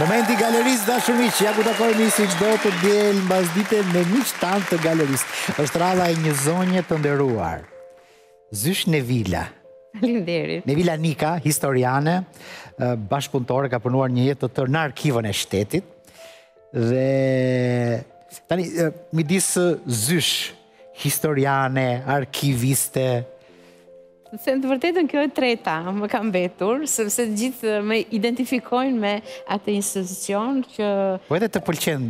Momenti i galerisë, të dashur miq, ja ku takohemi si çdo të diel mbas dite me miqtë tanë të galerisë. Është radha e një zonje të nderuar. Zysh Nevila. Faleminderit. Nevila Nika, historiane, bashkëpunëtore, ka punuar një jetë të tërë në arkivën e shtetit. Dhe tani midis zysh Historiane, arkiviste. Të them të vërtetën kjo e treta më ka mbetur, sepse të gjithë më identifikojnë me atë institucion që Po edhe të pëlqen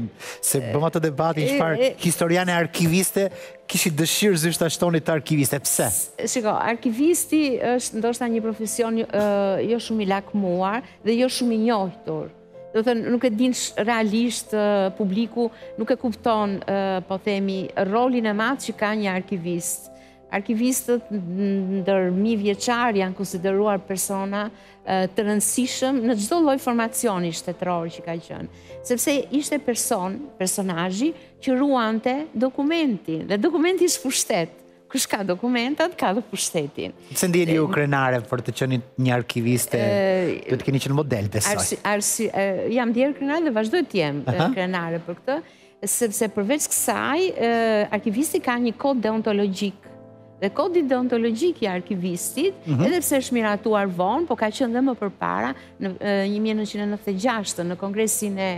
se bëmë atë debatin çfarë historiane arkiviste kishit dëshirë zysh ta shtonit atë arkiviste. Pse? Shiko, arkivisti është ndoshta një profesion jo shumë i lakmuar dhe jo shumë i njohur. Domethënë, nuk e din realisht publiku, nuk e kupton, po themi, rolin e madh që ka një arkivist. Arkivistët ndër mijëvjeçarë janë konsideruar persona të rëndësishëm në çdo lloj formacioni shtetëror që ka qënë. Sepse ishte person, personazhi, që ruante dokumentin, dhe dokumenti është pushtet. Kush ka dokumentat, ka dhe pushtetin. Pse ndiheni ju krenare për të qenit një arkiviste, do të keni qenë model, besoj. Arsi, jam ndjerë krenare dhe vazhdoj të jem krenare për këtë, sepse përveç kësaj, arkivisti ka një kod deontologjik. Dhe kodi deontologjik i arkivistit, mhm. edhe pse është miratuar vonë, po ka qenë dhe më përpara, në 1996, në kongresin e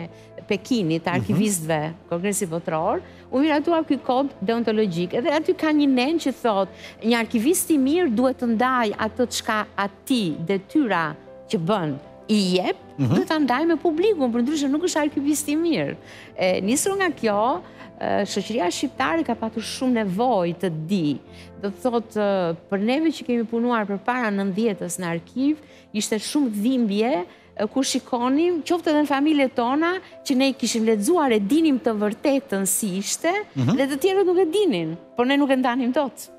Pekinit, mhm. të arkivistëve, kongresi botëror, U miratua ky kod deontologjik edhe aty ka një nen që thotë, një arkivist i mirë duhet të ndajë atë çka atij detyra që bën i jep, duhet ta ndajë me publikun, përndryshe nuk është arkivist i mirë. E nisur nga kjo, shoqëria shqiptare ka patur shumë nevojë të dijë. Do të thotë për neve që kemi punuar përpara 90-s në arkiv, ishte shumë dhimbje Kur shikonim, qoftë edhe në familjet tona, që ne i kishim lexuar e dinim të vërtetën si ishte, mhm. dhe të tjerët nuk e dinin, por ne nuk e ndanim dot.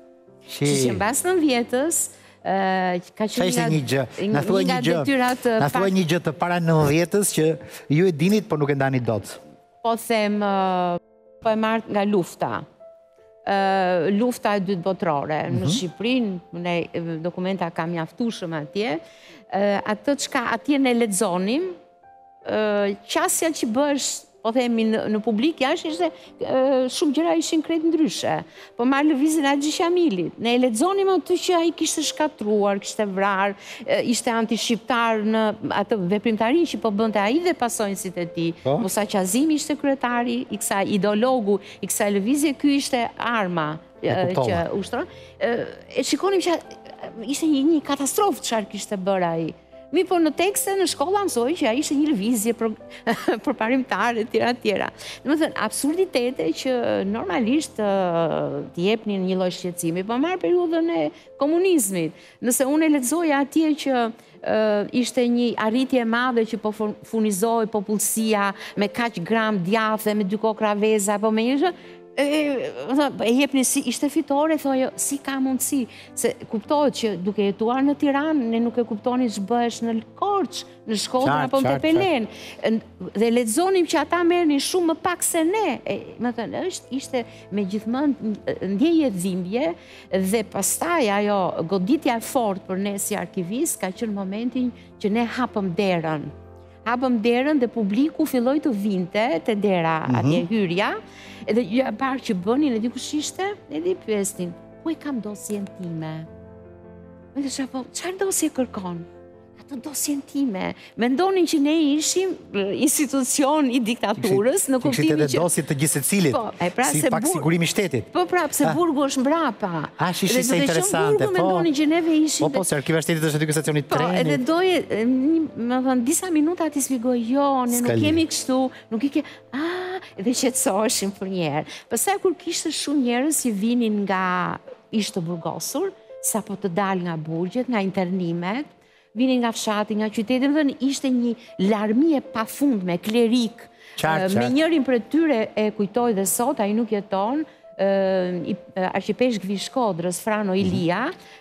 Që, që mbas 90-s, ka qenë një nga detyrat. Na thuaj një gjë, na thuaj një gjë të para 90-s që ju e dinit, por nuk e ndanit dot. Po them, Po e marr nga lufta. Lufta e dytë botërore në mhm. Shqipërinë, ne dokumenta ka mjaftueshëm atje. Atë çka atje ne lexonim, qasja që bëhesh po themi në, në publik jashtë ishte shumë gjëra ishin krejt ndryshe. Po marr lëvizjen e Haxhi Qamilit. Ne e lexonim aty që ai kishte shkatërruar, kishte vrarë, ishte antishqiptar në atë veprimtarinë që po bënte ai dhe pasuesit e tij. Po. Musa Qazimi ishte kryetari i kësaj ideologu, i kësaj lëvizje, ky ishte arma që ushtron. E shikonim që ishte një katastrofë çfarë kishte bërë ai. Mirëpo në tekste në shkolla mësonin që ajo ishte një lëvizje përparimtare e tjera tjera. Domethënë, absurditete që normalisht të jepnin një lloj shqetësimi, po marr periudhën e komunizmit. Nëse unë e lexoja atje që ishte një arritje e madhe që po furnizohej popullsia me kaq gram djathe, me dy kokrra veza, po me një e jepnin si ishte fitore, thoja, si ka mundësi, se kuptohet që duke jetuar në Tiranë, ne nuk e kuptonim ç'bëhesh në Korçë, në Shkodër, apo në Tepelenë, dhe lexonim që ata merrnin shumë më pak se ne, domethënë, është, ishte me gjithë mend ndjeje dhimbje, dhe pastaj ajo goditja e fortë për ne si arkivistë, ka qenë momentin që ne hapëm derën, Hapëm derën dhe publiku filloi të vinte te dera mhm. atje hyrja, edhe i pari që gjenin, e di kush ishte, edhe i pyesnin, ku e kam dosjen time? Thashë po, çfarë dosje kërkon? Ato dosjen time. Mendonin që ne ishim institucion i diktaturës, në kuptimin që... Kishte edhe dosjet të gjithsecilit. Po, Si pak Sigurimi i Shtetit. Po pra, pse burgu është mbrapa. A, shih shih sa interesante, po. Po, po, po, se arkiva e shtetit është aty te stacioni i trenit. Po, edhe doje, domethënë, disa minuta t'i shpjegoje, jo, ne nuk kemi kështu, nuk i ke, a, dhe qetësoheshin përnjëherë. Pastaj, kur kishte shumë njerëz që vinin nga ish të burgosur, sapo të dalë nga burgjet, nga internimet, Vinin nga fshati, nga qyteti, domethënë ishte një larmi e pafundme, klerikë, me njërin prej tyre e kujtoj dhe sot, ai nuk jeton, arqipeshkvi i Shkodrës, Frano mhm. Illia,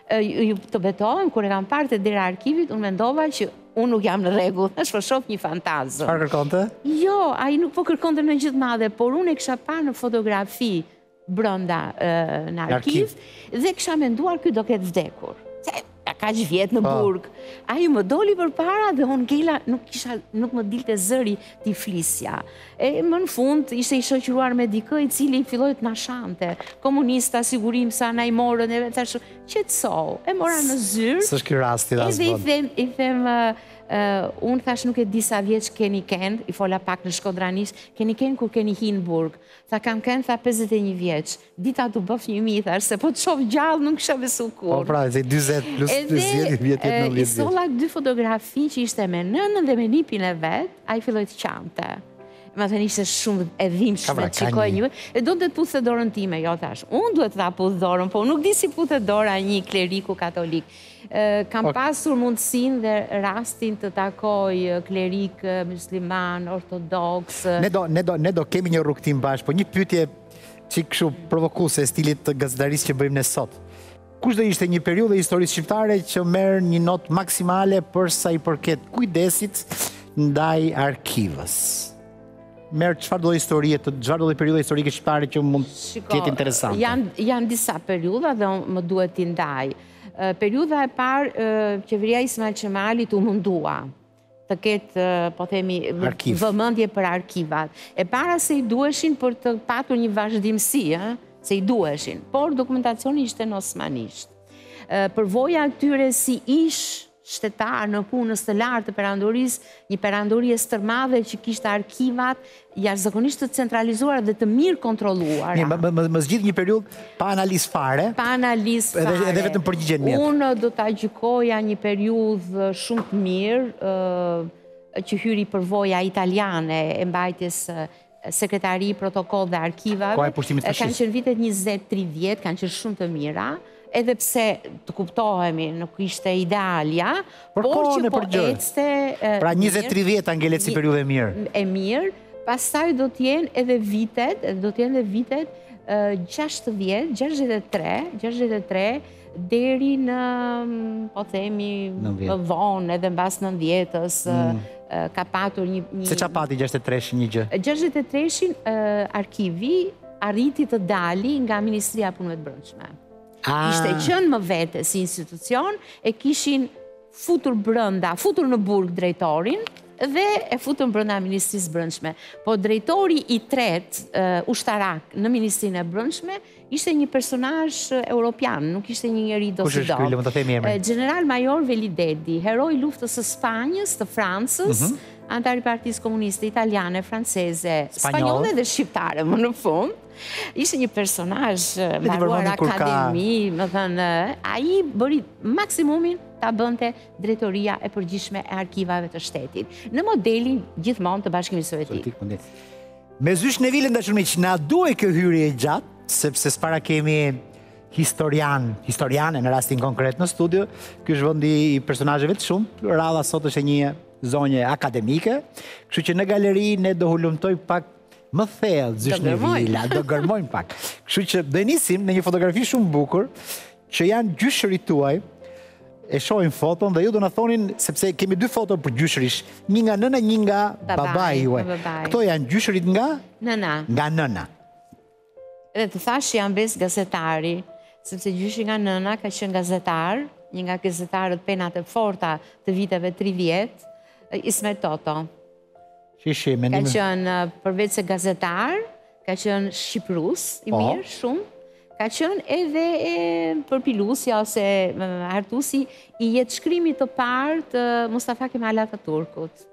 të betohem, kur e kam parë te dera e arkivit, unë mendova që unë nuk jam në rregull, dhe po shoh një fantazmë. Ça kërkonte? Jo, ai nuk po kërkonte ndonjë gjë të madhe, por unë e kisha parë në fotografi, brënda në arkiv, dhe kisha menduar ky do ketë vdekur. Se, ka kaq vjet në po. burg. Ai më doli përpara dhe unë ngela nuk, isha, nuk më dilte zëri t'i flisja. E më në fund, ishte i shoqëruar me dikë i cili filloi të na shante. Komunista, sigurim, sa na i morën, e thashë, qetësohu, e mora në zyrë. S'është ky rasti dhe as bën. I them, unë thashë nuk e di sa vjeç keni ken, i fola pak në shkodranisht, keni ken kur keni hi në burg. Tha kam qenë tha pesëdhjetë e një vjeç, dita t'u bëftë një mijë thash se po të shoh gjallë nuk kishe besu kurrë. Po pra, dhe 40 plus 10 vjet jetë 90 vjeç. Edhe i solla dy fotografi që ishte me nënën dhe me nipin e vet, ai filloi të qante. Me thënë ishte shumë e dhimbshme pra, të shikoje, e donte të puthte dorën time, jo thash, unë duhet të ta puth dorën, po nuk di si puthet dora një kleriku katolik. Kam pasur mundësinë dhe rastin të takoj klerikë, myslimanë, ortodoksë. Ne do, ne do, ne do kemi një rrugëtim bashkë, po një pyetje çik kështu provokuese e stilit të gazetarisë që bëjmë ne sot. Kush do ishte një periudhë e historisë shqiptare që merr një notë maksimale për sa i përket kujdesit ndaj arkivës? Merr çfarëdo historie të çfarëdo periudhe historike shqiptare që mund të jetë interesante. Janë janë disa periudha dhe më duhet t'i ndaj. Periudha e parë, qeveria e Ismail Qemalit u mundua të ketë, po themi, vëmendje për arkivat. E para se i duheshin për të patur një vazhdimësi, se i duheshin, por dokumentacioni ishte në osmanisht. Përvoja e këtyre si ish shtetarë, nëpunës të lartë të perandorisë, një perandori e stërmadhe që kishte arkivat jashtëzakonisht të centralizuara dhe të mirëkontrolluara. Mirë, më, më, më zgjidh një periudhë pa analizë fare. Pa analizë fare. Edhe, edhe vetëm përgjigjen mjetë. Unë do ta gjykoja një periudhë shumë të mirë, ë, që hyri përvoja italiane e mbajtjes sekretari, protokoll dhe arkiva, Koha e pushtimit fashist. Kanë qenë vitet 20, 30, kanë qenë shumë të mira edhe pse të kuptohemi nuk ishte idealja, por, por që po ecte... Pra 20-30 ka ngelë si periudhë e mirë. E mirë, pastaj do t'jenë edhe vitet, do t'jenë edhe vitet 60, 63, 63, Deri në, po themi, më vonë, edhe mbas nëntëdhjetës, mm. ka patur një... Se ça pati 63-shi një gjë? 63 arkivi arriti të dalë nga Ministria e Punëve të Brendshme. Ah. Kishte qenë më vete si institucion, e kishin futur brenda, futur në burg drejtorin, dhe e futën brenda Ministrisë së Brendshme. Po drejtori i tretë, ushtarak, në Ministrinë e Brendshme, Ishte një personazh europian, nuk ishte një njeri dosido. Kush është, t'ia themi emrin? Gjeneral major Veli Dedi, hero i luftës së Spanjës, të Francës, mm -hmm. anëtar i Partisë Komuniste italiane, franceze, spanjolle dhe shqiptare më në fund. Ishte një personazh mbaruar akademi, me thënë, ai bëri maksimumin ta bënte drejtoria e përgjithshme e arkivave të shtetit, në modelin gjithmonë të Bashkimit Sovjetik. Me zysh Nevilën, të dashur miq, na duhej kjo hyrje e gjatë, sepse s'para kemi historian, historiane në rastin konkret në studio. Ky është vendi i personazheve të shumë. Radha sot është e një zonje akademike, kështu që në galeri ne do hulumtojmë pak më thellë zysh Nevila, do gërmojmë pak. Kështu që do nisim me një fotografi shumë të bukur Që janë gjyshërit tuaj, e shohim foton dhe ju do na thonin sepse kemi dy foto prej gjyshërish, një nga nëna, një nga babai juaj. Këta janë gjyshërit nga nëna. Nga nëna. Dhe të thashë, jam mbesë gazetari, sepse gjyshi nga nëna ka qenë gazetar, një nga gazetarët penat e forta të viteve 30, Ismet Toto. Shishi, me një... Ka qenë përveç se gazetar, ka qenë shqipërues, po, i mirë shumë, ka qenë edhe përpiluesi ose hartuesi i jetëshkrimit të parë të Mustafa Kemal Ataturkut.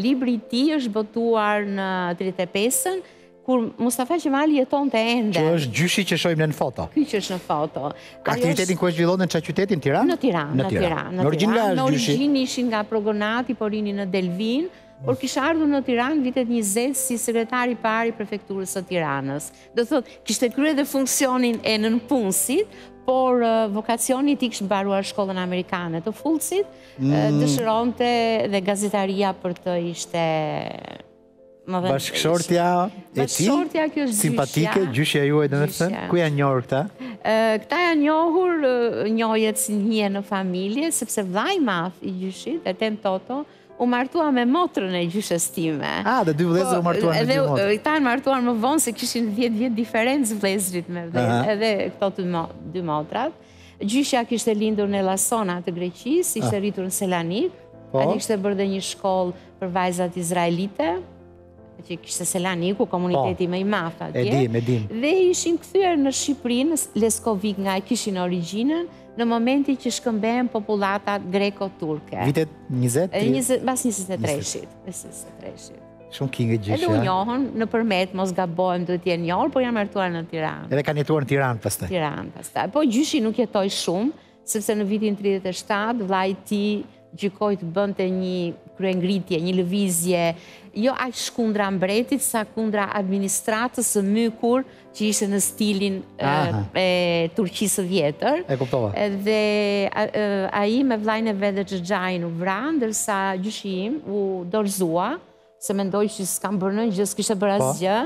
Libri i tij është botuar në 35-ën, Kur Mustafa Qemali jetonte ende. Që është gjyshi që shohim në foto. Ky që është në foto. Ka aktivitetin ku e zhvillon në ça qyteti, Tiranë? Në Tiranë, në Tiranë. Me origjinë nga është gjyshi? Me origjinë ishin nga Progonati, por rrinin në Delvinë, por kishte ardhur në Tiranë vitet njëzet si sekretar i parë i prefekturës së Tiranës. Do thotë, kishte kryer dhe funksionin e nëpunësit, por vokacioni i tij, kishte mbaruar shkollën amerikane të Fullcit, mm. dëshironte dhe gazetaria për të ishte Bashkëshortja e tij, simpatike, gjyshja juaj domethënë, ku janë njohur këta? Këta janë njohur, njohjet ishin në familje, sepse vëllai i madh i gjyshit, Et'hem Toto, u martua me motrën e gjyshes time. A, dhe dy vëllezër, po, u martuan me dy motra. Edhe këta janë martuar më vonë, se kishin 10 vjet diferencë vëllezërit me vëllezërit, edhe këto të dy motrat. Gjyshja kishte lindur në Elasona të Greqisë, ishte ah. rritur në Selanik, po. atje kishte bërë dhe një shkollë për vajzat izraelite, që kishte Selaniku, komuniteti po. më i madh atje. E dimë, e dimë. Dhe ishin kthyer në Shqipëri, në Leskovik nga e kishin origjinën, në momentin që shkëmbehen popullatat greko-turke. Vitet 20? 20 pas 23-shit, 23-shit. Shumë kinge gjyshja. Edhe u njohën në Përmet, mos gabohem, duhet të jenë njohur, po janë martuar në Tiranë. Edhe kanë jetuar në Tiranë pastaj. Tiranë pastaj. Po gjyshi nuk jetoi shumë, sepse në vitin 37, vëllai i tij gjykoi të bënte një kryengritje, një lëvizje, jo aq kundra mbretit, sa kundra administratës së mykur, që ishte në stilin e Turqisë së vjetër. E kuptova. Dhe ai me vllanë e vet dhe xhaxhanë u vra, ndërsa gjyshi im u dorzua, se mendoi që s'kam bërë një gjë, s'kishte bërë po. asgjë,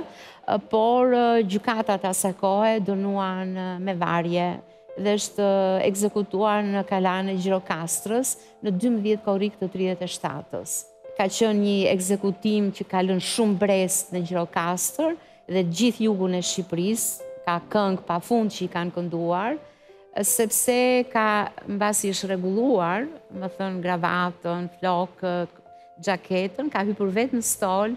por gjykatat e asaj kohe e dënuan me varje dhe është ekzekutuar në kalanë e Gjirokastrës në 12 korrik të 37-ës. Ka qenë një ekzekutim që ka lënë shumë mbresë në Gjirokastrë, dhe të gjithë jugun e Shqipërisë, ka këngë pa fund që i kanë kënduar, sepse ka mbasi është rregulluar, me thënë gravatën, flokët, xhaketën, ka hypur vetë në stol,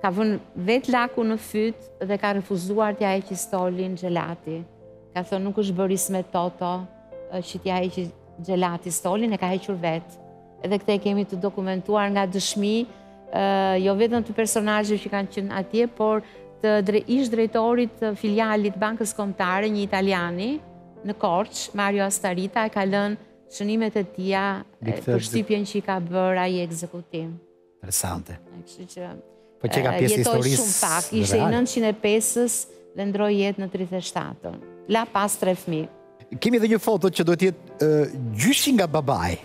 ka vënë vetë lakun në fyt dhe ka refuzuar t'ia heqë stolin xhelati. Ka thënë nuk është bërë Ismet Toto që t'ia heqë xhelati stolin e ka hequr vetë. Edhe këtë e kemi të dokumentuar nga dëshmi, jo vetëm të personazheve që kanë qenë atje, por të ish-drejtorit të filialit Bankës Kombëtare, një italiani, në Korçë, Mario Astarita, e ka lënë shënimet e tija për shtypjen që i ka bërë ai ekzekutim. Interesante. Kështu që po që ka pjesë historisë. Shumë pak, ishte i 905-ës dhe ndërroi jetë në 37-ën. La pas tre fëmijë. Kemi edhe një foto që duhet të jetë gjyshi nga babai.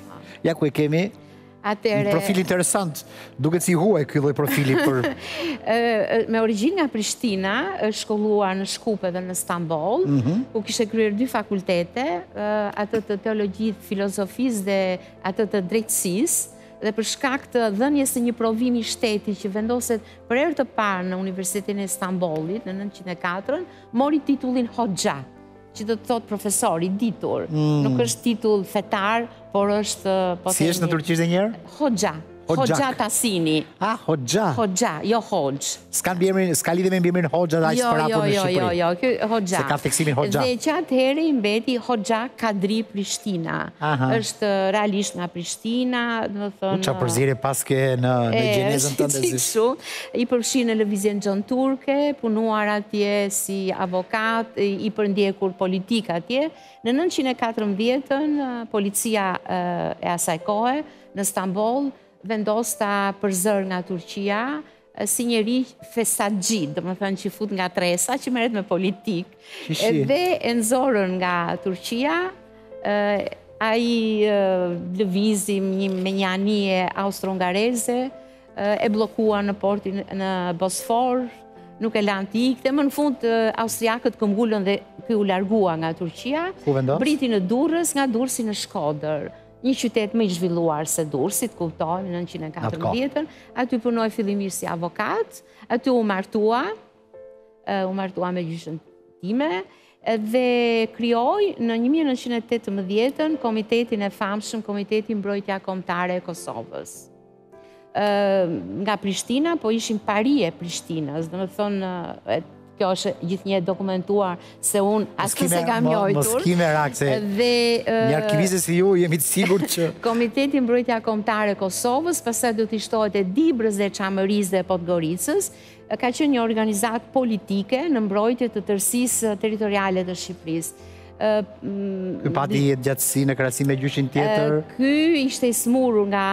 Ja ku e kemi. Atëherë... Profil interesant, duket si i huaj ky lloj profili për... me origjinë nga Prishtina, është shkolluar në Shkup edhe në Stamboll, mhm. ku kishte kryer dy fakultete, atë të teologji-filozofisë dhe atë të drejtësisë, dhe për shkak të dhënies së një provimi shteti që vendoset për herë të parë në Universitetin e Stambollit në 904, mori titullin Hoxha, që do të thotë profesor, i ditur. Mm. Nuk është titull fetar, por është... Po si është në turqisht e njerë? Hoxha. Hoxha Tasini. Ah, Hoxha. Hoxha, jo Hoxhë. S'ka mbiemrin, s'ka lidhje me mbiemrin Hoxha dhe ai jo, s'parapur jo, në jo, Shqipëri. Jo, jo, jo, ky Hoxha. Se ka theksimin Hoxha. Dhe që atëherë i mbeti Hoxha Kadri Prishtina. Aha. Është realisht nga Prishtina, do të thonë. Çfarë përzire paske në në gjenezën tënde si kështu? I përfshirë në lëvizjen xhonturke, punuar atje si avokat, i përndjekur politik atje. Në 914-ën policia e asaj kohe në Stamboll vendos ta përzërë nga Turqia, si njeri fesaxhi, domethënë që fut ngatërresa, që merret me politikë. Edhe e nxorën nga Turqia, ai lëvizi me një anije austro-ungareze, e bllokuan në portin në Bosfor, nuk e lanë të ikte, më në fund austriakët këmgullën dhe ky u largua nga Turqia, mbërriti në Durrës, nga Durrësi në Shkodër. Një qytet më i zhvilluar se Durrësi, kuptohem në 914-ën, aty punoi fillimisht si avokat, aty u martua, u martua me gjyshën time, dhe krijoi në 1918-ën komitetin e famshëm, komitetin Mbrojtja Kombëtare e Kosovës. nga Prishtina, po ishin paria e Prishtinës, domethënë, kjo është gjithnjë e dokumentuar se unë as që s'e kam njohur. Mos ki merak, se një arkiviste si ju, jemi të sigurt që... Komiteti Mbrojtja Kombëtare e Kosovës, pastaj do t'i shtohet e Dibrës dhe Çamërisë dhe Podgoricës, Ka qenë një organizatë politike në mbrojtje të tërësisë territoriale të Shqipërisë. Ky pati jetëgjatësi në krahasim me gjyshin tjetër? Ky ishte i sëmurur nga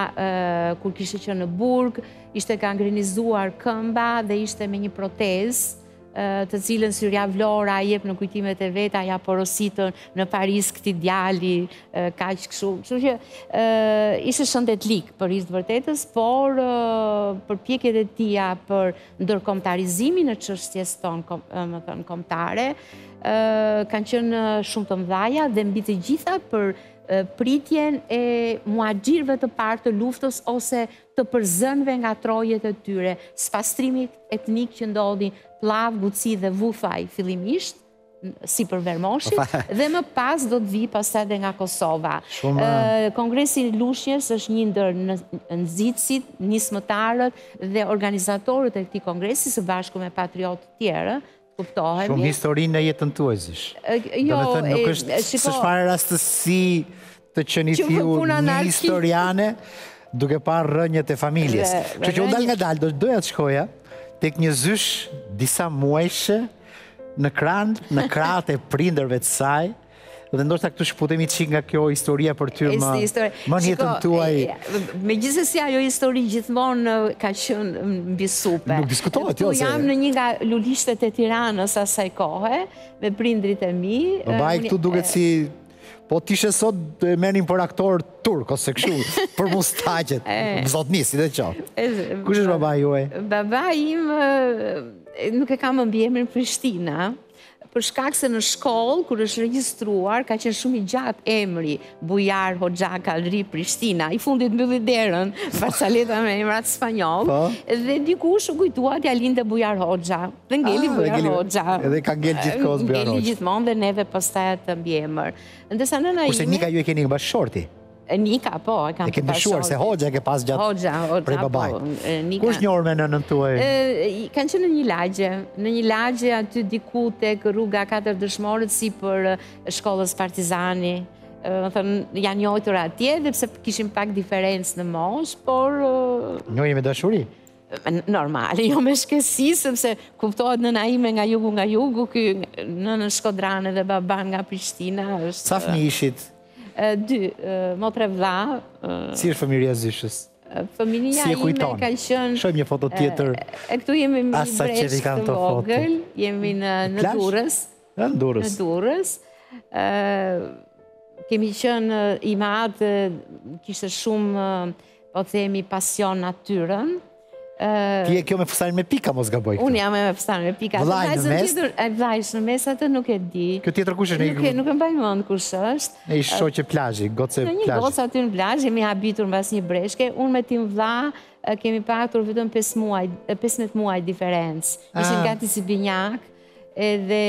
kur kishte qenë në burg, ishte gangrenizuar këmba dhe ishte me një protezë të cilën Syrja Vlora jep në kujtimet e veta, ia porositën në Paris këtij djali, kaq kështu. Kështu që ishte shëndetlik për hir të së vërtetës, por përpjekjet e tija për ndërkombëtarizimin e çështjes tonë, domethënë kombëtare, kanë qenë shumë të mëdha dhe mbi të gjitha për pritjen e muaxhirëve të parë të luftës ose të përzënëve nga trojet e tyre, spastrimit etnik që ndodhi Plavë, Guci dhe Vuthaj fillimisht, sipër Vermoshit dhe më pas do të vijë pastaj dhe nga Kosova. Kongresi i Lushnjes është një ndër nxitësit, nismëtarët dhe organizatorët e këtij kongresi së bashku me patriotë të tjerë, kuptohemi. Shumë histori në jetën tuaj, zysh. Jo, e, shiko, s'është fare rastësi të qenit ju një historiane duke parë rrënjët e familjes. Kështu që unë dalëngadalë, do të doja të shkoja tek një zysh disa muajshe në krahën, në krahët e prindërve të saj, dhe ndoshta këtu shkëputemi çik nga kjo historia për të hyrë më në jetën tuaj. Megjithse ajo histori gjithmonë ka qenë mbi supe. Nuk diskutohet jo. Jam në një nga lulishtet e Tiranës asaj kohe me prindërit e mi. Babai këtu duket si Po të ishe sot do e merrnin për aktor turk ose kështu për mustaqet. Zotni, sidoqoftë. Kush është babai juaj? Babai im nuk e ka mbiemrin Prishtina. Për shkak se në shkollë kur është regjistruar ka qenë shumë i gjatë emri Bujar Hoxha Kadri Prishtina. I fundit mbylli derën, barsaleta me emrat spanjollë, po. dhe dikush u kujtua t'ia linte Bujar Hoxha. Dhe ngeli ah, Bujar Hoxha. Edhe ka ngel gjithë kohës Bujar Hoxha. Ngeli gjithmonë dhe ne pastaj atë mbiemër. Ndërsa nëna ime. Kurse Nika ju e keni pas shkurt. Nika, po, e kam pasur. E ke pas shkurt se Hoxha e ke pas gjatë. Hoxha, Hoxha. Prej babait. Po, Nika. Ku është njohur me nënën tuaj? Kanë qenë në një lagje, në një lagje aty diku tek rruga katër dëshmorët sipër shkollës Partizani. Domethënë, janë njohur atje, dhe pse kishin pak diferencë në moshë, por... Njohje me dashuri? Normale, jo me shkesi, sepse kuptohet nëna ime nga jugu nga jugu, ky nënën shkodrane dhe baban nga Prishtina është... Sa fëmijë ishit? Dy, motër e vëlla. Si është fëmijëria e zyshës? Fëmijëria ime ka qenë... Shohim një foto tjetër. E këtu jemi me një breshkë të vogël, jemi në Durrës. Në Durrës. Në Durrës. Kemi qenë, im atë kishte shumë, po themi, pasion natyrën. Ti je kjo me fustanin me pika, mos gaboj. Unë jam me fustanin me pika. Vlajë në mes? Vlajë në mes, atë nuk e di. Kjo tjetër kush është? Nuk e nuk e mbaj mend kush është. Një shoqe plazhi, gocë plazhi. Një gocë aty në plazh, jemi habitur pas një breshke. Unë me tim vëlla, kemi patur vetëm 5 muaj, 15 muaj diferencë. Ishim gati si binjakë. Edhe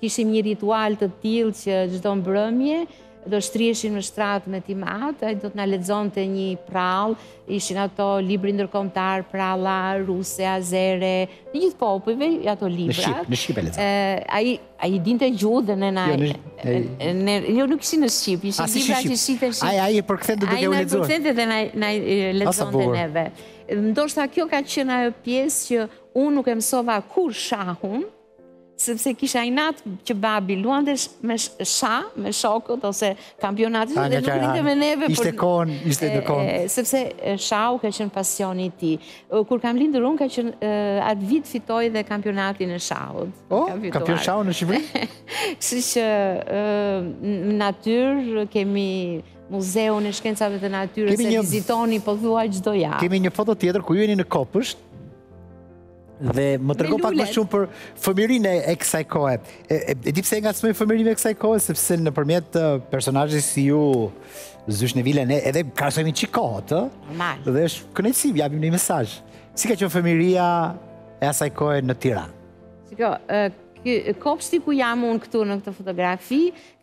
kishim një ritual të tillë që çdo mbrëmje do shtriheshim në shtrat me tim atë, ai do të na lexonte një përrallë, ishin ato libri ndërkombëtar, përralla ruse, azere, të gjithë popujve ato libra. Në shqip, në shqip e lexon. Ai ai dinte gjuhë dhe ne na jo, ne jo nuk ishin në shqip, ishin libra që shiteshin. Ai ai e përkthente duke ua lexuar. Ai na përkthente dhe na na lexonte neve. Ndoshta kjo ka qenë ajo pjesë që Unë nuk e mësova kurrë shahun, sepse kisha inat që babi luante shah, me shokët ose kampionatet dhe nuk rrinte me neve. Ishte kon, ishte në kon. Sepse shahu ka qenë pasioni i tij. Kur kam lindur unë, ka qenë atë vit fitoi dhe kampionatin e shahut. O, oh, kampion shahu në Shqipëri? Kështu që në natyrë kemi Muzeun e Shkencave të Natyrës e vizitonim pothuaj çdo javë. Kemi një foto tjetër ku ju jeni në kopsht dhe më trego pak më shumë për fëmijërinë e, e kësaj kohe. E, e, e di pse e ngacmoj fëmijërinë e kësaj kohe sepse nëpërmjet personazheve si ju zysh Nevila ne edhe krahasojmë çik kohët, ë? Normal. Dhe është kënaqësi japim një mesazh. Si ka qenë fëmijëria e asaj kohe në Tiranë? Shiko, ky kopshti ku jam unë këtu në këtë fotografi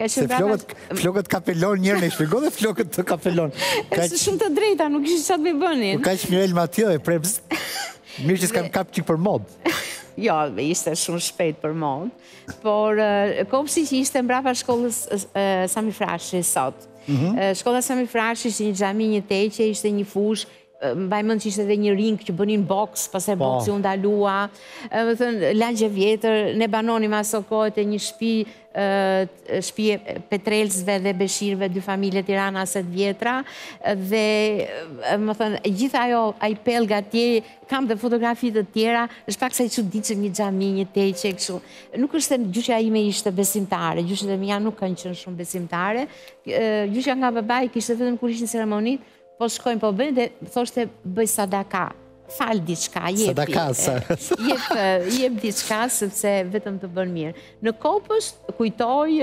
Se flokët, flokët kapelon njëherë, na shpjego dhe flokët të kapelon. Eh, shumë të drejta, nuk kishe çfarë me bënin. Po ke qenë Mireille Mathieu e prerjes, mirë që s'kanë kap çik për modë. Jo, ishte shumë shpejt për modë. Por, kopshti që ishte mbrapa shkollës Sami Frashëri sot. Mhm. Shkolla Sami Frashëri ishte një xhami, një teqe, ishte një fushë, Mbaj mend që ishte edhe një ring që bënin boks, pastaj po. boksi u ndalua. Domethënë lagje e vjetër, ne banonim aso kohë te një shtëpi ë shtëpi e Petrelsve dhe Beshirve, dy familje tiranase të vjetra dhe domethënë gjithë ajo ai pellg atje kam dhe fotografi të tjera, është paksa i çuditshëm një xhami, një teqe kështu. Nuk është se gjyshja ime ishte besimtare, gjyshet e mia nuk kanë qenë shumë besimtare. Gjyshja nga babai kishte vetëm kur ishin ceremonitë, Po shkojnë po bëjnë dhe thoshte bëj sadaka, fal diçka, jep. Sadaka sa. Jep, jep diçka sepse vetëm të bën mirë. Në kopësht kujtoj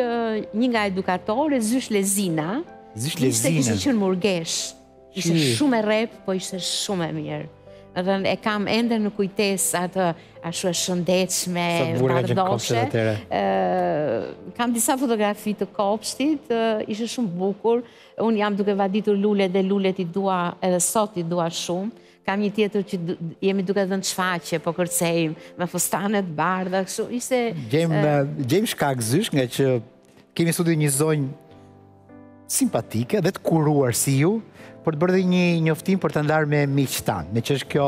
një nga edukatoret Zysh Lezina. Zysh Lezina. Ishte kishte qenë murgeshë. Ishte shumë e rreptë, po ishte shumë e mirë. Dhe e kam ende në kujtesë atë ashtu e shëndetshme, bardhoshe. Kam disa fotografi të kopshtit, ishte shumë bukur, Unë jam duke vaditur lulet dhe lulet i dua edhe sot i dua shumë. Kam një tjetër që jemi duke dhënë çfaqe, po kërcejmë me fustane të bardha, kështu. Ishte Gjejmë gjejmë shkak zysh nga që kemi në studio një zonjë simpatike dhe të kuruar si ju, për të bërë dhe një njoftim për të ndarë me miqtë tanë, meqë është kjo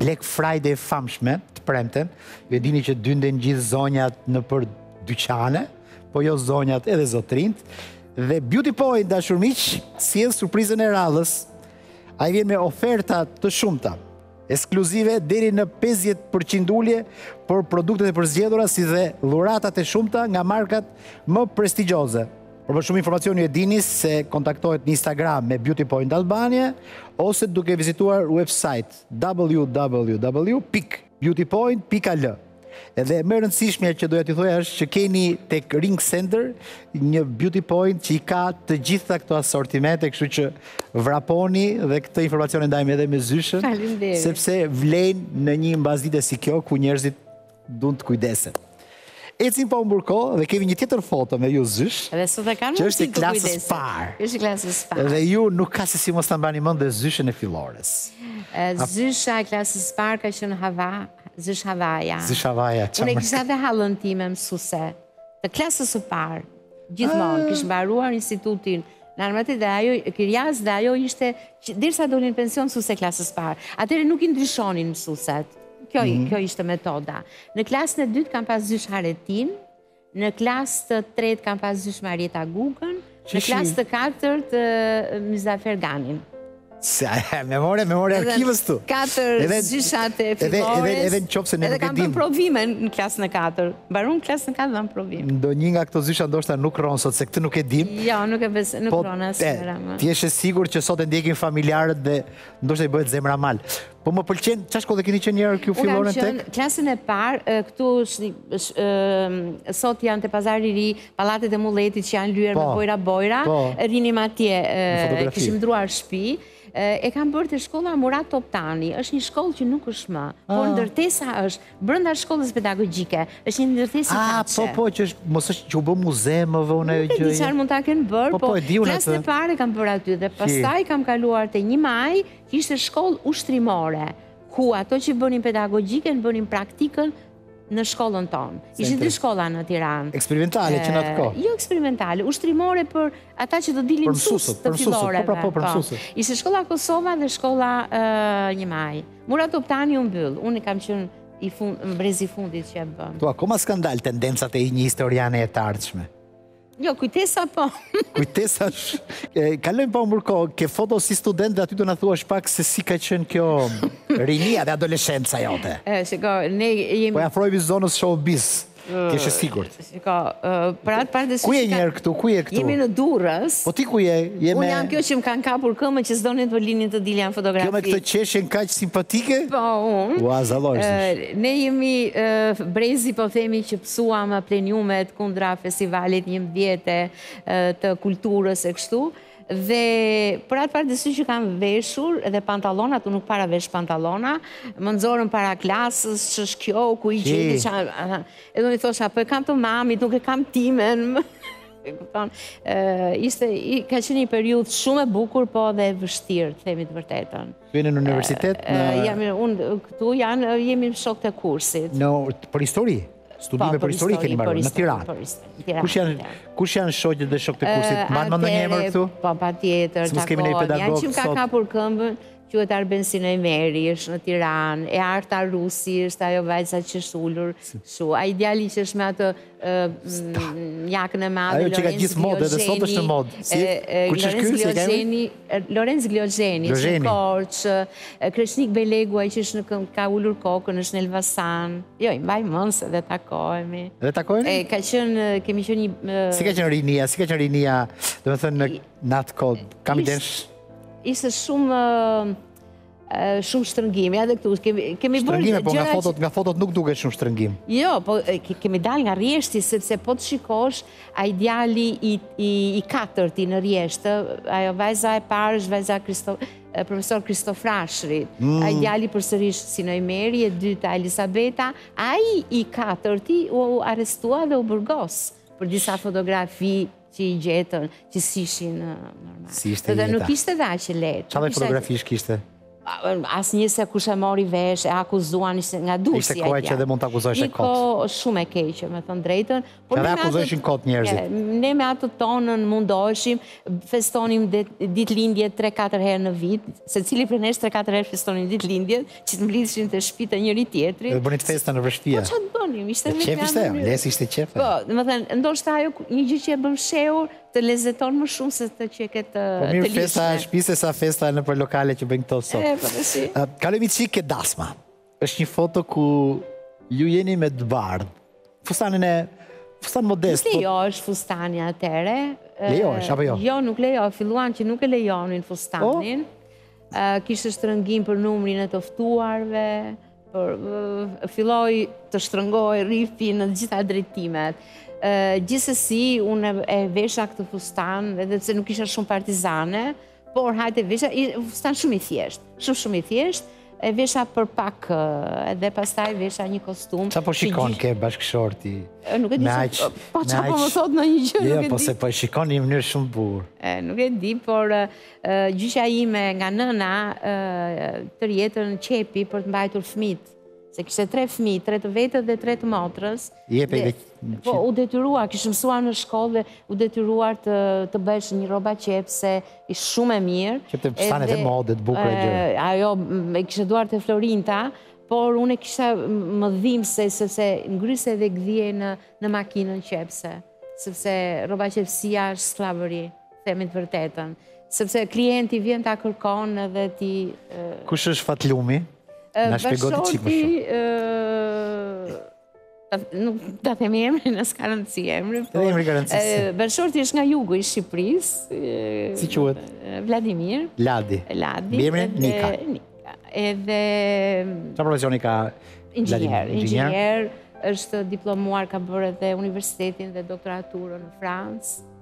Black Friday e famshme të premten, ju e dini që dynden gjithë zonjat nëpër dyqane, po jo zonjat edhe zotërinjtë, Dhe Beauty Point, të dashur miq, sjell surprizën e radhës. Ai vjen me oferta të shumta, ekskluzive deri në 50% ulje për produktet e përzgjedhura si dhe dhuratat e shumta nga markat më prestigjioze. Për më shumë informacion ju e dini se kontaktohet në Instagram me Beauty Point Albania ose duke vizituar website www. Beautypoint.al Edhe më rëndësishmja që doja t'ju thoja është që keni tek Ring Center një beauty point që i ka të gjitha këto asortimente, kështu që vraponi dhe këtë informacion e ndajmë edhe me zyshën, sepse vlen në një mbasdite si kjo ku njerëzit duan të kujdesen. Ecim pa humbur kohë dhe kemi një tjetër foto me ju zysh. Dhe sot e kanë mundësi të kujdesen. Që është e klasës parë. Është e klasës parë. Dhe ju nuk ka se si mos ta mbani mend dhe zyshën e fillores. Zysha e klasës parë ka qenë Hava, zysh Havaja. Zysh Havaja, çame. Unë e kisha dhe halën time mësuese. Të klasës së parë. Gjithmonë, ah. kishte mbaruar institutin. Normal ti dhe ajo Qiriazi dhe ajo ishte që derisa doli në pension mësuese klasës parë. Atëherë nuk i ndryshonin mësueset. Kjo mm -hmm. kjo ishte metoda. Në klasën e dytë kam pas zysh Haretin, në klasë të tretë kam pas zysh Marieta Gugën, në klasë të katërt Myzafer Ganin. Se memorie, memorie arkivës ti. Katër zyshat e fillores. Edhe edhe edhe në qoftë se ne nuk e dimë. Edhe kanë provime në klasën e 4. Mbaron klasën e 4 dhe në provim. Ndonjë nga këto zysha ndoshta nuk rron sot se këtë nuk e dimë. Jo, nuk e besoj, nuk po, rron as zemra. Ti je e sigurt që sot e ndjekin familjarët dhe ndoshta i bëhet zemra mal. Po më pëlqen, ça shkolle keni qenë njëherë kjo filloren te? Unë kam qenë klasën e parë, këtu sot janë te Pazari i Ri, pallatet e muletit që janë lyer me po, bojra bojra, po. rrinim atje, kishim ndërruar shpi, e kam bërë te shkolla Murat Toptani, është një shkollë që nuk është më, ah. por ndërtesa është, brenda shkollës pedagogjike, është një ndërtesa ah, kace. A, po, po, që është, mos është që u bë muze më vonë a gjë. Nuk e di mund ta kenë bërë, po, po, po klasën e parë kam bërë aty, dhe pastaj kam kaluar te Një Maj, Ishte shkollë ushtrimore, ku ato që bënin pedagogjiken, bënin praktikën në shkollën tonë. Ishin dy shkolla në Tiranë. Eksperimentale që në atë kohë? Jo eksperimentale, ushtrimore për ata që do dilin mësues të filloreve. Po, për mësuesit, po, Ishte shkolla Kosova dhe shkolla Një Maj. Murat Toptani u mbyll, unë kam qenë brezi i fundit që e bëmë. Atje akoma s'kanë dalë tendencat e një historiane të ardhshme? Jo, kujtesa po. kujtesa është. E, kalojmë pa humbur kohë, ke foto si student dhe aty do na thuash pak se si ka qenë kjo rinia dhe adoleshenca jote. E, shiko, ne jemi... Po i afrohemi zonës showbiz. Kjo është e sigurt. Shiko, për atë parë dhe Ku je njëherë këtu, ku je këtu? Jemi në Durrës. Po ti ku je? Jemi... Unë jam kjo që më kanë kapur këmbën që s'donin të më linin të dilja në fotografi. Kjo me këtë qeshen kaq simpatike? Po, unë. Ua, zalojsh. Ne jemi brezi, po themi që Suam pleniumet kundra festivalit njëmbëdhjetë të kulturës e kështu dhe për atë pardesy që kam veshur dhe pantallona atëherë nuk para vesh pantallona më nxorën para klasës ç'është kjo ku i gjeti ça edhe unë i thosha po e kam të mamit nuk e kam timen e kupton ishte ka qenë një periudhë shumë e bukur po dhe e vështirë të themi të vërtetën Ju jeni në universitet? Jam unë këtu, janë, jemi me shokët e kursit. Në, për histori? Studime po, për histori keni marrë, në Tiranë. Kush janë, kush janë shoqet dhe shokët e kursit? Mban mend ndonjë emër këtu? Po, patjetër, të akon. Ai që më ka kapur këmbën, quhet Arben Sinemeri, është në Tiranë, Arta Rusi, është ajo vajza që është ulur, është. Ai djali që është me atë Jakën e madhe, Ajo që ka qenë modë, edhe sot është në modë. Si, kush është ky, si kemi? Lorenc Gliozheni, është në Korçë, Kreshnik Belegu, ai që është në këmbë, ka ulur kokën, është në Elbasan. Jo, i mbaj mend se dhe takohemi. Dhe takohemi? Ka qenë, kemi qenë një... Si ka qenë rinia, si ka qenë rinia, domethënë në atë kohë, kam i densh? Ishte shumë... shumë shtrëngim, edhe këtu, kemi, kemi bërë... Shtrëngime, po nga fotot, nga fotot nuk duket shumë shtrëngim. Jo, po kemi dal nga rreshti, sepse po të shikosh, ai djali i, i, i katërti në rresht, ajo vajza e parë është vajza Kristo, profesor Kristo Frashrit, mm. ai djali përsëri Sinoimeri, e dyta Elisabeta, ai i katërti u arrestua dhe u burgos për disa fotografi Që i gjetën, që s'ishin normal. Si ishte jeta. Dhe nuk ishte dhe aq e lehtë. Çfarë fotografish kishte? Asnjë se kurrë s'e mori vesh, e akuzuan ishte nga dusi. Ishte kohë që edhe mund të akuzoheshe kot. Një kohë shumë e keqe, me thënë drejtën. Që edhe akuzojshin kot njerëzit. Ne me atë tonën mundoheshim, festonim ditëlindjet 3-4 herë në vit, secili prej nesh 3-4 herë festonim ditë lindje, Që të mblidheshim te shpitë e njëri-tjetrit. Dhe bënit festa nëpër shtëpia. Po që të bënim, ishte me kja në një. Lesi ishte qejf. Po, domethënë, ndoshta ajo një gjë që e bën fshehur, të lezeton më shumë se të qe e ke të lirshme. Më mirë festa e shpisë sa festa nëpër lokale që bëjnë këta sot. E, po si. Kalojmë një çikë te dasma. është një foto ku ju jeni me të bardha. Fustanin e fustan modest. Nuk po- lejohesh fustani atëherë. Lejohesh, apo jo? Jo, nuk lejo, filluan që nuk e lejonin fustanin. Po? Kishte shtrëngim për numrin e të ftuarve, filloj të shtrëngohej rrethi në të gjitha drejtimet. Gjithsesi, unë e vesha këtë fustan, edhe pse nuk isha shumë partizane, Por hajt e vesha, fustan shumë i thjesht, shumë shumë i thjesht, e vesha për pak dhe pastaj vesha një kostum. Ça po shikon ke bashkëshorti? Nuk e di që, po ça po më thotë ndonjë gjë, jo, nuk e jo, di. Jo, po se po e shikon një mënyrë shumë bukur. Nuk e di, por gjyshja ime nga nëna tërë jetën qepi për të mbajtur fmijtë. se kishte tre fëmijë, tre të vetët dhe tre të motrës. Qepte dhe... Po, u detyrua, kishte mësuar në shkollë dhe u detyrua të, të bëhesh një rrobaqepëse shumë e mirë. Qepte fustane të modës, bukur e gjërë. Ajo, i kishte duart të florinjta, por unë e kisha më dhimbsej, sepse ngrysej dhe gdhihej në, në makinën qepëse, sepse rrobaqepësia është skllavëri. Themi të vërtetën, sepse klienti vjen ta kërkon edhe ti Kush është fatlumi? Na shpjego një çik më shumë. Mund ta themi emrin, a s'ka rëndësi emri. Po emri ka rëndësi. Bashkëshorti është nga jugu i Shqipërisë. Si quhet? Vladimir. Ladi. Ladi. Mbiemri Nika. Nika. Edhe Çfarë profesioni ka? Inxhinier, inxhinier, është diplomuar, ka bërë edhe universitetin dhe doktoraturën në Francë.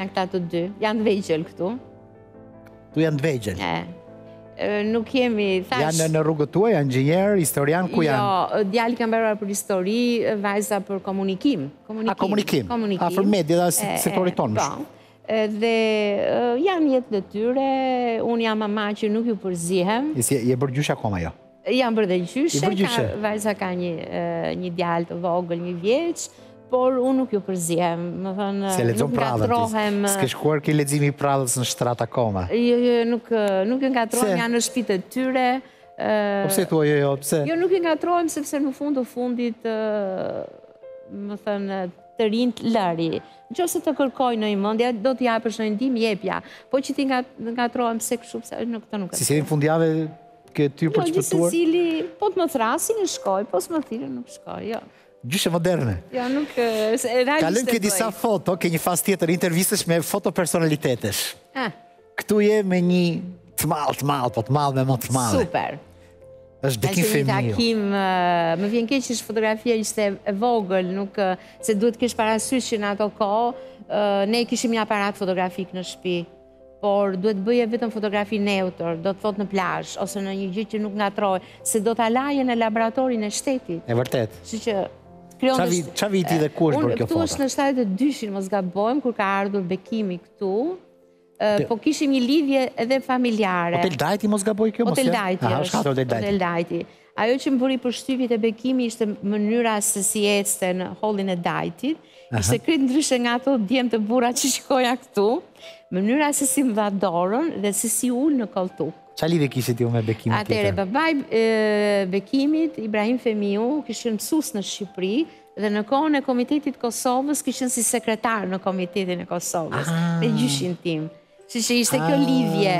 Janë këta të dy, janë të vegjël këtu. Këtu janë të vegjël? E, nuk jemi, thashë... Janë në rrugët e tua, janë inxhinierë, historian, ku janë? Jo, djali kanë bërë për histori, vajza për komunikim. komunikim. A, komunikim? Komunikim. A, për media dhe sektorin tonë. Po, dhe janë jetën e tyre, unë jam mama që nuk ju përzihem. Je bërë gjyshe akoma jo? Jam bërë dhe gjyshe, ka, vajza ka një, një djalë të vogël, një vjeç, por unë nuk ju përzihem, domethënë, S'e lexon nuk përrallën, ngatërrohem. ti. S'ke shkuar ke leximi i përrallës në shtrat akoma. Jo, jo, nuk, nuk ju ngatërrohem, Pse? janë në shtëpitë e tyre. ë, Po pse thua jo, jo, pse? Jo, nuk ju ngatërrohem sepse në fund të fundit, ë, domethënë, të rinjtë lëri. Në qoftë se të kërkojnë mendje, do t'i japësh një ndihmë, jepja. Po që t'i nga, ngatërrohem pse kështu, pse në këtë nuk e. Si se në fundjavë Ke ty për të shpëtuar? Jo, gjithsecili, po të më thërrasin, unë shkoj, po s'më thirrën, nuk shkoj, jo. Gjyshe moderne. Jo, nuk, realisht e bëj. Kalojmë te disa foto, ke një fazë tjetër, intervistës me foto personalitetesh. Eh. Këtu je me një të malë, të malë, po të malë me më të malë. Super. Është Bekim Fehmiu. Është një takim, më vjen keq që fotografia ishte e vogël, nuk, se duhet të kesh parasysh që në ato kohë, ne kishim një aparat fotografik në shpi. Por duhet të bëje vetëm fotografi neutër, do të thotë në plazh ose në një gjë që nuk ngatërrohet, se do ta laje në laboratorin e shtetit. E vërtetë. Kështu që Ça vit, ça viti dhe ku është bërë kjo foto? Unë këtu është në 72-shin, mos gaboj, kur ka ardhur Bekimi këtu, po kishim një lidhje edhe familjare. Hotel Dajti mos gaboj kjo? Hotel Dajti është. Hotel Dajti. Ajo që më bëri përshtypje te Bekimi ishte mënyra se si ecte në hollin e Dajtit, ishte krejt ndryshe nga ato djemtë, burrat që shikoja këtu, mënyra se si më dha dorën dhe se si u ul në kolltuk. Çfarë lidhje kishit ju me Bekimin tjetër? Atëherë, babai i Bekimit, Ibrahim Fehmiu, kish qenë mësues në Shqipëri dhe në kohën e Komitetit të Kosovës kish qenë si sekretar në Komitetin e Kosovës, me gjyshin tim. Kështu që ishte kjo lidhje,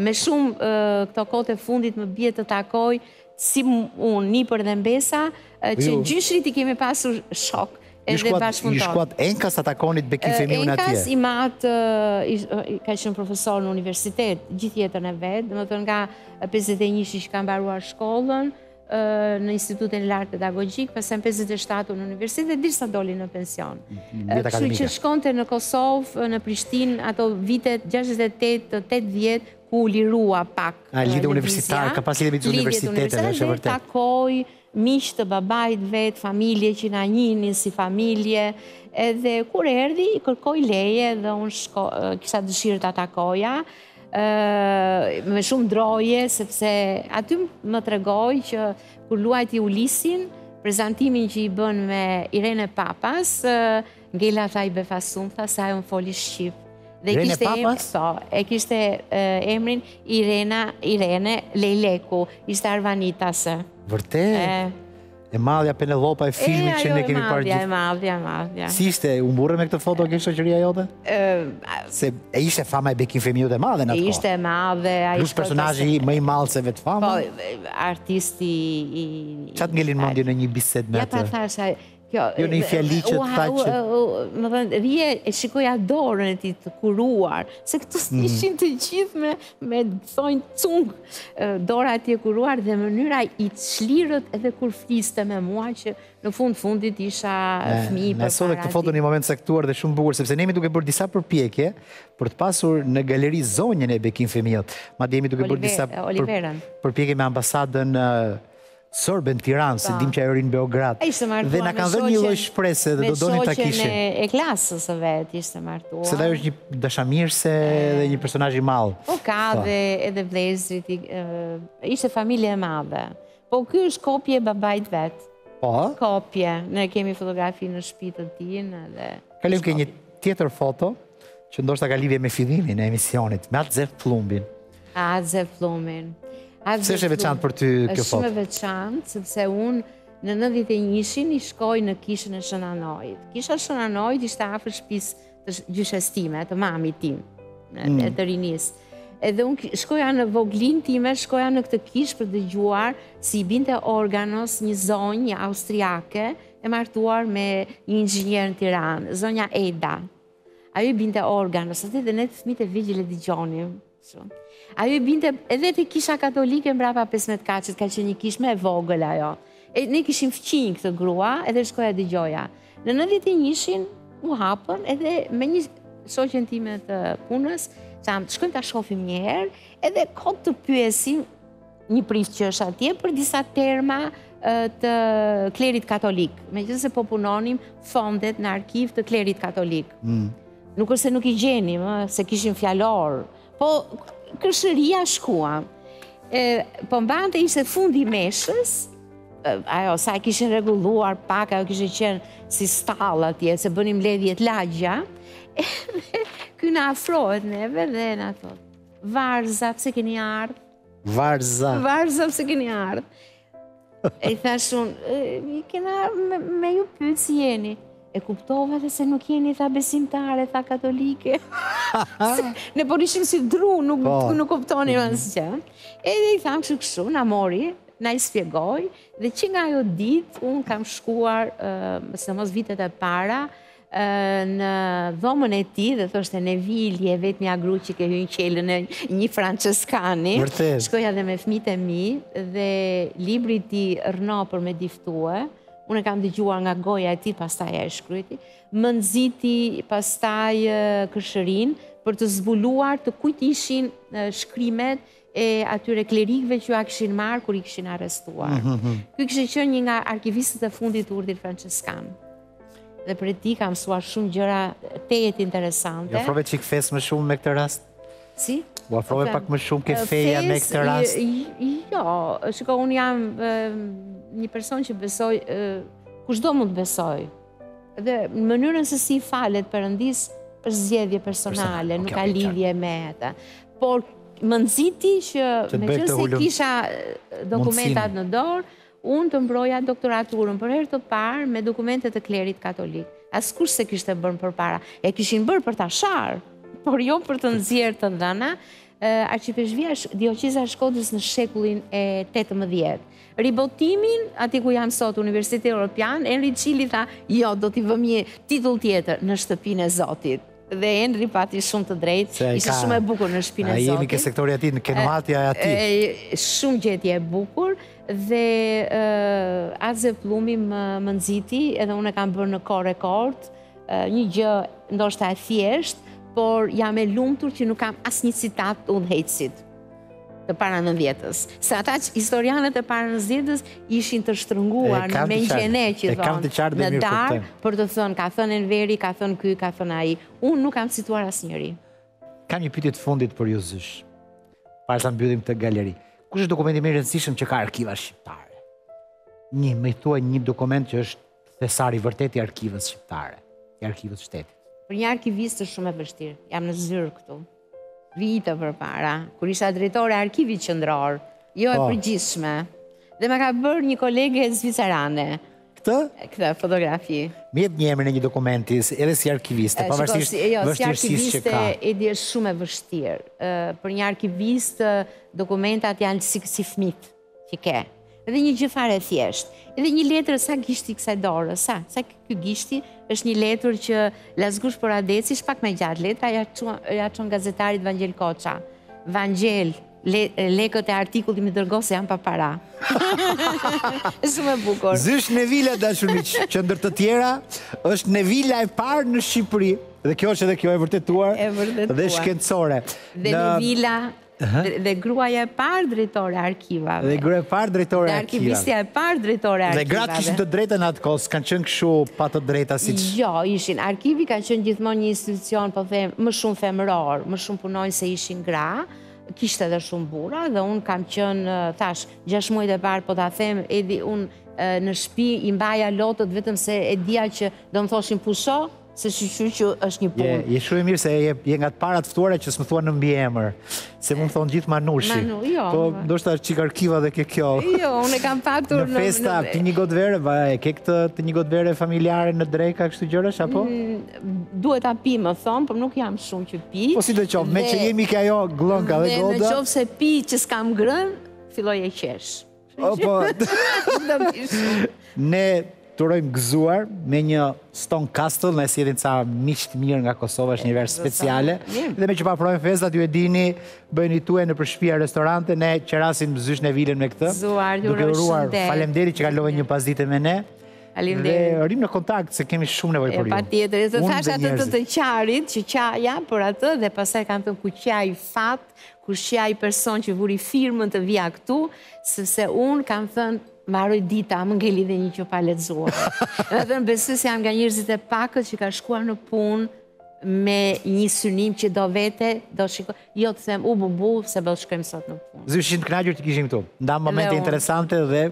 me shumë këto kohët e fundit më bie të takoj, si unë, nipër dhe mbesa, po që jo. gjyshërit i kemi pasur shokë edhe bashkëpunëtorë. Ju shkuat enkas ta takonit Bekim Fehmiun atje. Enkas. Im atë ka qenë profesor në universitet, gjithë jetën e vet, domethënë nga 51-shi që ka mbaruar shkollën, në Institutin e Lartë Pedagogjik, pastaj në 57 në universitet dhe derisa doli në pension. Kështu që shkonte në Kosovë, në Prishtinë, ato vitet 68, 80, kur u lirua pak. A, lidhje universitare, ka pas lidhje midis universiteteve, është e vërtetë. Takoi miq të babait të vet, familje që na njihnin si familje, edhe kur erdhi, i kërkoi leje dhe unë kisha dëshirë ta takoja, me shumë droje, sepse aty më tregoi që kur luajti Ulisin, prezantimin që i bën me Irene Papas, Ngela tha i befasum, tha se ajo më foli Shqip. Dhe e kishte emrin Irena, Irene Lejleku, ishte Arvanitase. Vërtet? E madhja Penelopa e filmit që ne kemi parë të gjithë. E madhja, e madhja. Si ishte, u mburre me këtë foto ke shoqëria jote? Se e ishte fama e Bekim Fehmiut e madhe në atë kohë. Ishte e madhe, ai. Plus personazhi më i madh se vetë fama. Po, artisti i Ça të ngeli në mendje në një bisedë me atë. Ja ta thashë, kjo. Jo një fjali që të tha që. Me thënë, rrija e shikoja dorën e tij të kuruar, se këtu mhm. ishin të gjithë me me thonj cung dora e tij e kuruar dhe mënyra i çlirët edhe kur fliste me mua që në fund fundit isha fmi përpara tij. Në këtë foto një moment të caktuar dhe shumë bukur, sepse ne jemi duke bërë disa përpjekje për të pasur në galeri zonjën e Bekim Fehmiut. Madje jemi duke bërë disa përpjekje me ambasadën serbe në Tiranë, se dimë që ajo rri në Beograd. Dhe na kanë dhënë një lloj shprese dhe do donim ta kishim. Me shoqen e klasës së vet ishte martuar. Se dhe ajo është një dashamirëse dhe një personazh i madh. Po ka po. dhe edhe vlezrit, ishte familje e madhe. Po ky është kopje e babait të vet. Po. Kopje, ne kemi fotografi në shtëpi të tij dhe Kalim ke një tjetër foto që ndoshta ka lidhje me fillimin e emisionit, me atë Zef Pllumin. At Zef Pllumin. Pse është e veçantë për ty kjo foto? Është shumë e veçantë, sepse unë në 91-shin shkoj në kishën e Shna Ndojit. Kisha e Shna Ndojit ishte afër shpisë të gjyshes time, të mamit tim, mm. e të rinisë. Edhe unë shkoja në vogëlinë time, shkoja në këtë kishë për të dëgjuar si i binte organos një zonjë austriake e martuar me një inxhinier në Tiranë, zonja Eda. Ajo i binte organos atë dhe ne fëmijët e vegjël e dëgjonim. Ajo i binte edhe te kisha katolike mbrapa 15 katshit, ka qenë një kishë më e vogël ajo. E ne kishim fqinjë këtë grua, edhe shkoja dëgjoja. Në nëntëdhjetë e njëshin, u hapën edhe me një shoqen time të punës, thamë, shkojmë ta shofim njëherë, edhe kot të pyesim, Një prift që është atje për disa terma të klerit katolik, megjithëse po punonim fondet në arkiv të klerit katolik. Mm. Nuk është se nuk i gjenim, se kishim fjalor, po kërshëria shkua. Po mbante ishte fundi i meshës, ajo, sa e kishin rregulluar pak, ajo kishte qenë si stallë atje, se bënim mbledhjet lagja, ky na afrohet neve dhe na thotë, vajza, pse keni ardhë, Varza, varza, pse keni ardhur? E i thashë unë, e kena me, me ju pyt si jeni. E kuptova dhe se nuk jeni tha besimtare, tha katolike. ne po ishim si dru, nuk po. nuk kuptonim mhm. asgjë. Edhe i tham kështu kështu, na mori, na i shpjegoi dhe që nga ajo ditë unë kam shkuar, uh, sidomos vitet e para, në dhomën e tij dhe thoshte Nevil, je e vetmja gru që ke hyrë në qelën e një françeskani. Vërtet. Shkoja dhe me fmijtë e mi dhe libri i tij Rrno për me diftue, unë e kam dëgjuar nga goja e tij, pastaj ai e shkrujti, më nxiti pastaj kërshërinë për të zbuluar të kujt ishin shkrimet e atyre klerikëve që ua kishin marrë kur i kishin arrestuar. Ky kishte qenë një nga arkivistët e fundit të urdhit Françeskan. Dhe prej tij kam mësuar shumë gjëra tejet interesante. Iu afrove një çikë fesë më shumë me këtë rast. Si? U afrove pak më shumë ke feja me këtë rast. Jo, shiko, unë jam një person që besoj kushdo mund të besojë. Dhe në mënyrën se si falet Perëndisë, por zgjedhje personale, nuk ka lidhje me të. Por më nxiti që meqenëse kisha dokumentat në dorë, unë të mbroja doktoraturën për herë të parë me dokumente të klerit katolik. Askush s'e kishte bërë përpara. E kishin bërë për ta sharë, por jo për të nxjerrë të dhëna. Arqipeshkvia, Dioqeza e Shkodrës në shekullin e 18. Ribotimin, aty ku jam sot Universiteti Europian, Henri Çili tha, jo, do t'i vëmë një titull tjetër, Në shtëpinë e Zotit dhe Henri pati shumë të drejtë, ishte shumë e bukur në shtëpinë e Zotit. A jemi ke sektori ati, në kenuatja e ati. Shumë gjetje e bukur, dhe At Zef Pllumi më nxiti, edhe unë e kam bërë në kohë rekord, një gjë ndoshta e thjeshtë, por jam e lumtur që nuk kam asnjë citat udhëheqësit. të para nëntëdhjetës. Se ata që historianët e para nëntëdhjetës ishin të shtrënguar në mengene që thonë në darë për të thënë ka thënë Enveri, ka thënë ky, ka thënë ai. Unë nuk kam cituar asnjëri. Kam një pyetje të fundit për ju zysh, para se ta mbyllim këtë galeri. Kush është dokumenti më i rëndësishëm që ka arkiva shqiptare? Një, më thuaj një dokument që është thesar i vërtetë i arkivës shqiptare, i arkivës shtetit. Për një arkivist është shumë e vështirë, jam në zyrë këtu. Vite përpara, kur isha drejtore e Arkivit Qendror, jo e po. përgjithshme. Dhe ma ka bërë një kolege zvicerane. Këtë? Këtë fotografi. Më jep një emrin e një dokumenti, edhe si arkiviste, pavarësisht si, jo, si arkiviste, që ka. E di, është shumë e vështirë. për një arkivist dokumentat janë si si fmijtë. Që ke. Edhe një gjë fare e thjeshtë. Edhe një letër sa gishti i kësaj dorës, sa, sa ky gishti është një letër që Lasgush Poradeci është pak më e gjatë letra ia çon ia çon gazetarit Vangjel Koça. Vangjel, le, lekët e artikullit më dërgo se jam pa para. Shumë e bukur. Zysh Nevila dashur miq, që ndër të tjera është Nevila e parë në Shqipëri dhe kjo është edhe kjo e vërtetuar. E vërtetuar. Dhe shkencore. Dhe në... Nevila Dhe gruaja e parë drejtore e arkivave. Dhe gruaja e parë drejtore e arkivave. Dhe arkivistja e parë drejtore e arkivave. Dhe gratë kishin të drejta në atë kohë, s'kanë qenë kështu pa të drejta siç... Jo, ishin. Arkivi ka qenë gjithmonë një institucion, po them, më shumë femëror, më shumë punonjëse ishin gra, kishte edhe shumë burra, dhe unë kam qenë, thashë, gjashtë muajt e parë, po ta them, e di, unë në shpi i mbaja lotët, vetëm se e dija që do më thoshin pusho, Se shyqyr që është një punë. Je shumë e mirë se je nga të parat ftuara që s'më thua në mbiemër. Se më thonë gjithë Manushi. Manu, jo. Po, do shta qikë arkiva dhe ke kjo. Jo, unë e kam patur në... Në festa, ti një gotë vere, ba, e ke këtë të një gotë vere familjare në dreka, kështu gjërësh, apo? Mm, duhet ta pi, më thonë, por nuk jam shumë që pi. Po si të qovë, me që jemi te ajo gllënjka dhe gota. Në qoftë se pi që s'kam ngrënë, filloj e qesh. Opo. Ne t'urojmë gëzuar me një Stone Castle, na e sjellin ca miq të mirë nga Kosova, është një verë speciale. Dhe me që po afrojnë festat, ju e dini, bëjeni tuajën nëpër shpia, restorante, ne qerasim zysh Nevilën me këtë. Gëzuar, ju rëmë shumë dhe. Faleminderit që kalove një pasdite me ne. Faleminderit. Dhe rrimë në kontakt, se kemi shumë nevojë për ju. E patjetër, e të thashë atë të të qarit, që qaja për atë, dhe pastaj kam thënë kush qe ai fat, Kush qe ai person që vuri firmën të vija këtu, sepse unë kam thënë mbaroj dita, më ngeli dhe një gjë pa lexuar. Edhe thënë besoj se jam nga njerëzit e pakët që ka shkuar në punë me një synim që do vete, do shikoj, jo të them ububu se do të shkojmë sot në punë. Zysh, jemi të kënaqur që të kishim këtu. Ndamë momente interesante dhe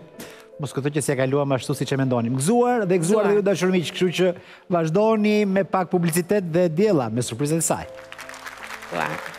mos thuaj që s'e kaluam ashtu siç e mendonim. Gëzuar dhe gëzuar dhe ju të dashur miq, kështu që Vazhdoni me pak publicitet dhe Diella me surprizat e saj. Wow.